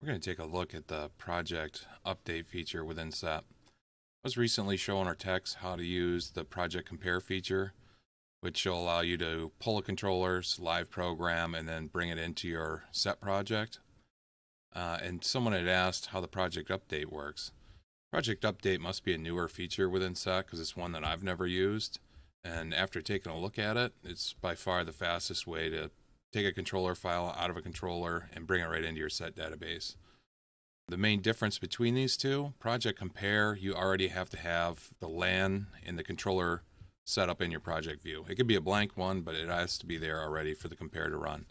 We're going to take a look at the project update feature within SET. I was recently showing our techs how to use the project compare feature, which will allow you to pull a controller's live program and then bring it into your SET project. Uh, and someone had asked how the project update works. Project update must be a newer feature within SET because it's one that I've never used. And after taking a look at it, it's by far the fastest way to take a controller file out of a controller and bring it right into your set database. The main difference between these two, Project Compare, you already have to have the LAN and the controller set up in your project view. It could be a blank one, but it has to be there already for the compare to run.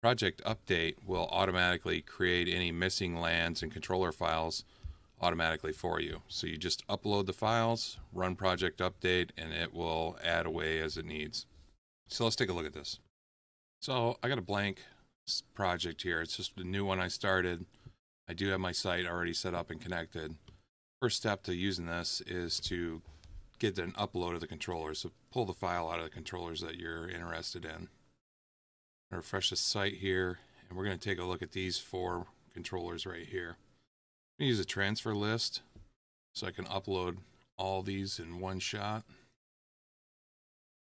Project Update will automatically create any missing LANs and controller files automatically for you. So you just upload the files, run Project Update, and it will add away as it needs. So let's take a look at this. So I got a blank project here. It's just a new one I started. I do have my site already set up and connected. First step to using this is to get an upload of the controller. So pull the file out of the controllers that you're interested in. Refresh the site here, and we're going to take a look at these four controllers right here. I'm going to use a transfer list so I can upload all these in one shot.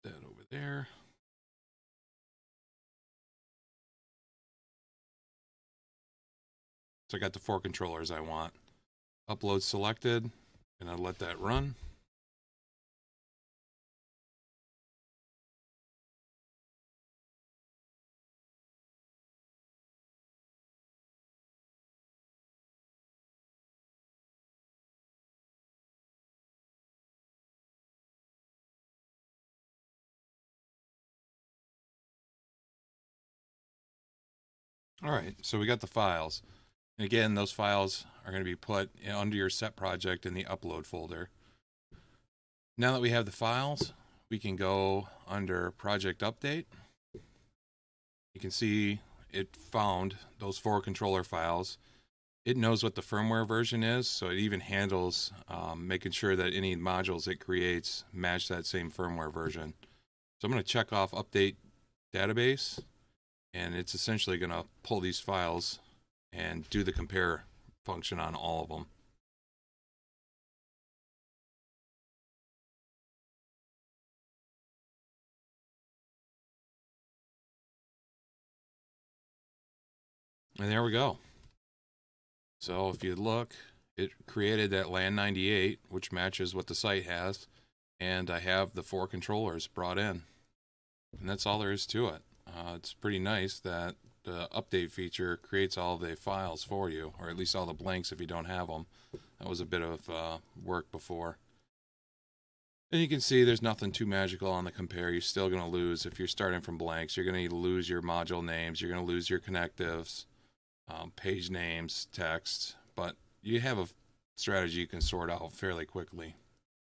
That over there. So I got the four controllers I want. Upload selected, and I'll let that run. All right, so we got the files. And again, those files are going to be put under your set project in the upload folder. Now that we have the files, we can go under project update. You can see it found those four controller files. It knows what the firmware version is, so it even handles um, making sure that any modules it creates match that same firmware version. So I'm going to check off update database, and it's essentially going to pull these files and do the compare function on all of them. And there we go. So if you look, it created that LAN 98, which matches what the site has. And I have the four controllers brought in. And that's all there is to it. Uh, it's pretty nice that the update feature creates all the files for you, or at least all the blanks if you don't have them. That was a bit of uh, work before. And you can see there's nothing too magical on the compare. You're still going to lose if you're starting from blanks. You're going to lose your module names. You're going to lose your connectives, um, page names, text. But you have a strategy you can sort out fairly quickly.